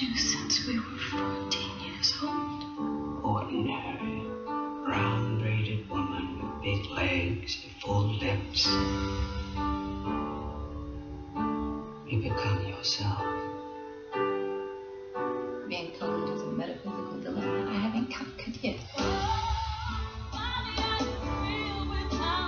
you since we were 14 years old. Ordinary, brown braided woman with big legs and full lips. You become yourself. Mankind is a metaphysical dilemma I haven't conquered yet.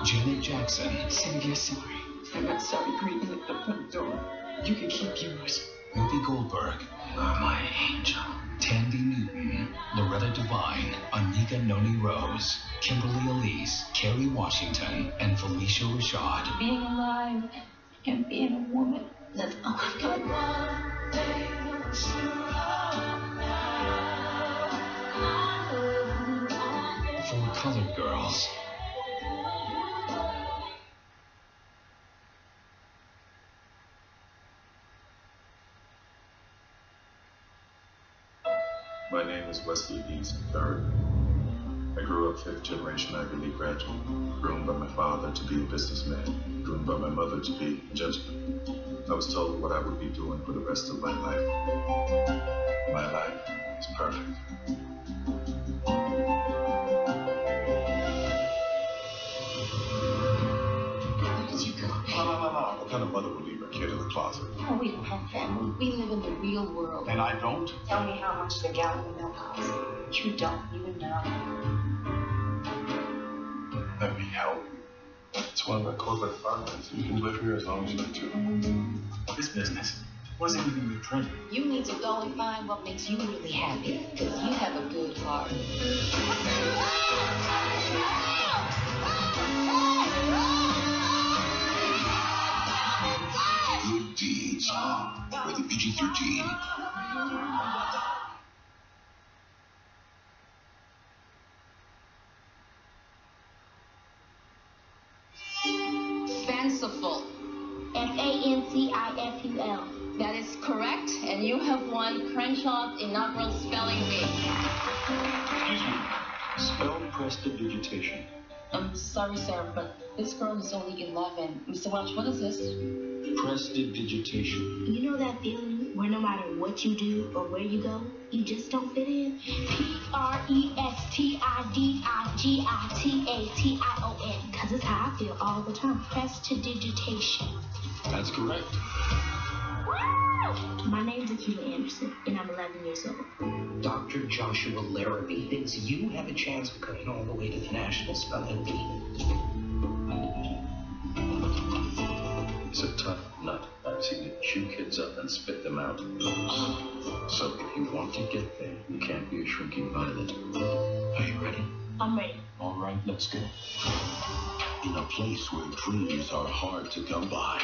Janet Jackson, Save your sorry. I'm not sorry greeting at the front door. You can keep yours. Whoopi Goldberg, You're my angel. Thandie Newton, Loretta Devine, Anika Noni Rose, Kimberly Elise, Kerry Washington, and Phylicia Rashad. Being alive and being a woman, that's all I've got. For Colored Girls, My name is Wesley Deeds III. I grew up fifth generation Ivy League graduate, groomed by my father to be a businessman, groomed by my mother to be a gentleman. I was told what I would be doing for the rest of my life. My life is perfect. What kind of mother would leave her kid in the closet? No, we don't have family. We live in the real world. And I don't? Tell me how much the gallon of milk costs. You don't even know. Let me help. It's one of the corporate apartments. You can live here as long as you like to. This business wasn't even your dream. You need to go and find what makes you really happy, because you have a good heart. Rated PG-13. Fanciful. F A N C I F U L. That is correct, and you have won Crenshaw's inaugural spelling bee. Excuse me. Spell prestidigitation. I'm sorry, sir, but this girl is only 11. Mr. Welch, what is this? Prestidigitation. You know that feeling where no matter what you do or where you go, you just don't fit in? P R E S T I D I G I T A T I O N. Because it's how I feel all the time. Prestidigitation. That's correct. My name's Akeelah Anderson, and I'm 11 years old. Dr. Joshua Larabee thinks you have a chance of coming all the way to the National Spelling Bee. It's a tough nut. Seen it chew kids up and spit them out. So if you want to get there, you can't be a shrinking violet. Are you ready? I'm ready. All right, let's go. In a place where dreams are hard to come by,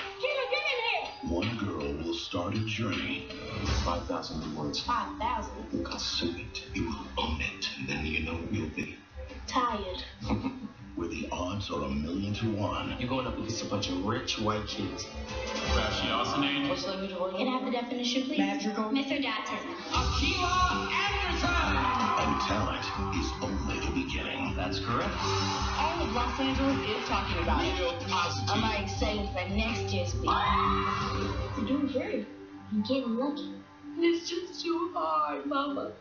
one girl will start a journey. 5,000 words. 5,000. You consume it, you will own it, and then you know you'll be Tired. where the odds are a million to one. You're going up against a bunch of rich white kids. Ratiocinate. Which language are Can I have the definition, please? Magical. Mr. Dotson. And talent is only the beginning. That's correct. All of Los Angeles is talking about it. I'm like excited for next year's week. You're doing great. I'm getting lucky. It's just too hard, Mama.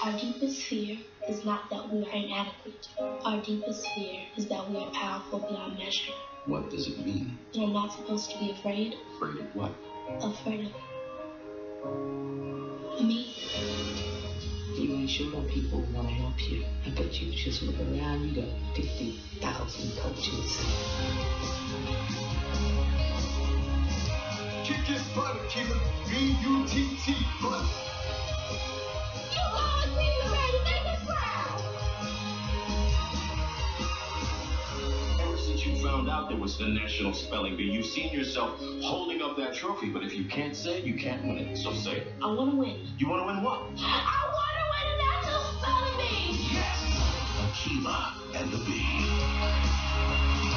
Our deepest fear is not that we are inadequate. Our deepest fear is that we are powerful beyond measure. What does it mean? And I'm not supposed to be afraid. Afraid of what? Afraid of me. You ain't sure that people want to help you. I bet you just look around, you got 50,000 coaches. Kick his butt, Akeelah. B-U-T-T, butt. Out there was the National Spelling Bee, you've seen yourself holding up that trophy. But if you can't say it, you can't win it. So say it. I want to win. You want to win what? I want to win the national spelling bee. Akeelah and the Bee.